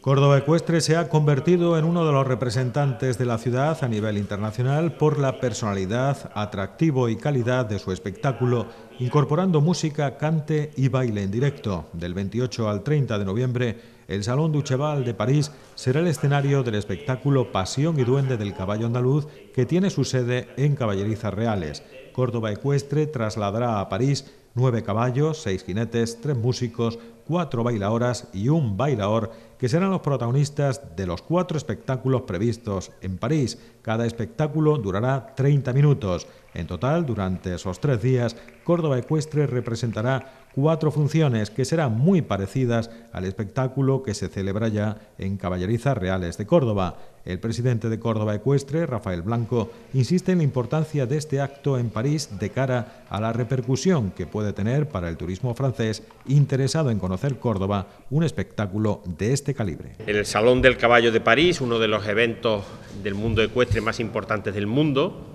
Córdoba Ecuestre se ha convertido en uno de los representantes de la ciudad a nivel internacional por la personalidad, atractivo y calidad de su espectáculo, incorporando música, cante y baile en directo. Del 28 al 30 de noviembre, el Salón Ducheval de París será el escenario del espectáculo Pasión y Duende del Caballo Andaluz, que tiene su sede en Caballerizas Reales. Córdoba Ecuestre trasladará a París nueve caballos, seis jinetes, tres músicos, cuatro bailadoras y un bailaor que serán los protagonistas de los cuatro espectáculos previstos en París. Cada espectáculo durará 30 minutos. En total, durante esos tres días, Córdoba Ecuestre representará cuatro funciones que serán muy parecidas al espectáculo que se celebra ya en Caballerizas Reales de Córdoba. El presidente de Córdoba Ecuestre, Rafael Blanco, insiste en la importancia de este acto en París de cara a la repercusión que puede tener para el turismo francés interesado en conocer Córdoba un espectáculo de este calibre. El Salón del Caballo de París, uno de los eventos del mundo ecuestre más importantes del mundo,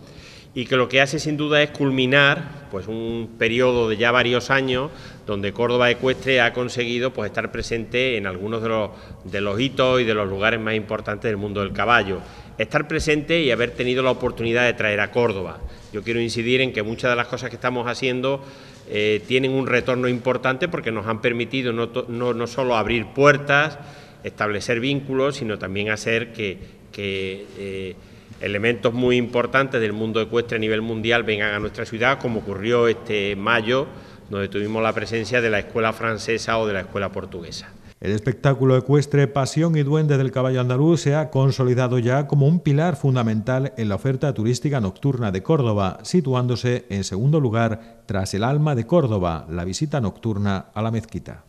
y que lo que hace sin duda es culminar pues un periodo de ya varios años donde Córdoba Ecuestre ha conseguido pues estar presente en algunos de los, de los hitos y de los lugares más importantes del mundo del caballo. Estar presente y haber tenido la oportunidad de traer a Córdoba. Yo quiero incidir en que muchas de las cosas que estamos haciendo eh, tienen un retorno importante porque nos han permitido no, no, no solo abrir puertas, establecer vínculos, sino también hacer que, que eh, elementos muy importantes del mundo ecuestre a nivel mundial vengan a nuestra ciudad, como ocurrió este mayo, donde tuvimos la presencia de la escuela francesa o de la escuela portuguesa. El espectáculo ecuestre Pasión y Duende del Caballo Andaluz se ha consolidado ya como un pilar fundamental en la oferta turística nocturna de Córdoba, situándose en segundo lugar tras el Alma de Córdoba, la visita nocturna a la mezquita.